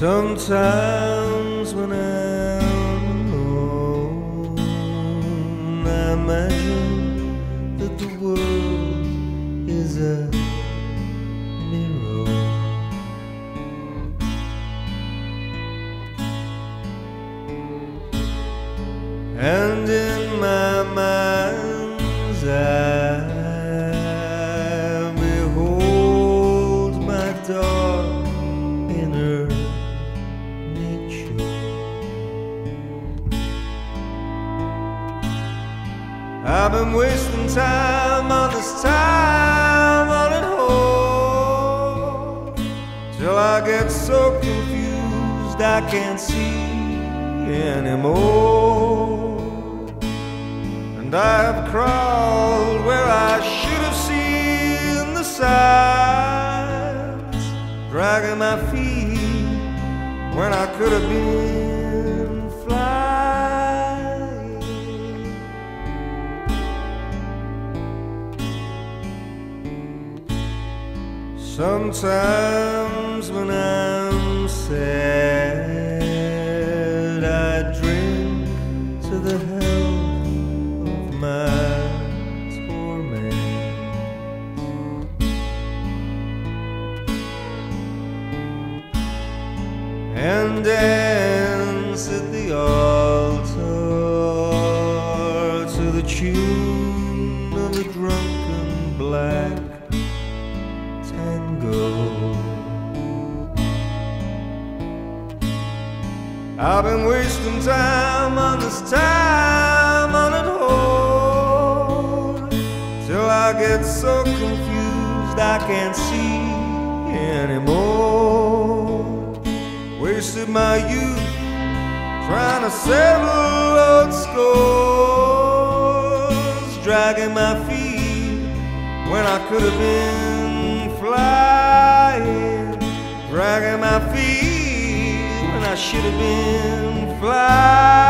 Sometimes when I'm alone, I imagine that the world is a mirror. And I've been wasting time on this time it whole till I get so confused I can't see anymore. And I have crawled where I should have seen the signs, dragging my feet when I could have been Sometimes when I'm sad, I drink to the health of my torment. And dance at the altar to the tune of a drunken black tango. I've been wasting time on this time on it hold till I get so confused I can't see anymore. Wasted my youth trying to settle old scores, dragging my feet when I could have been flying, dragging my feet when I should have been flying.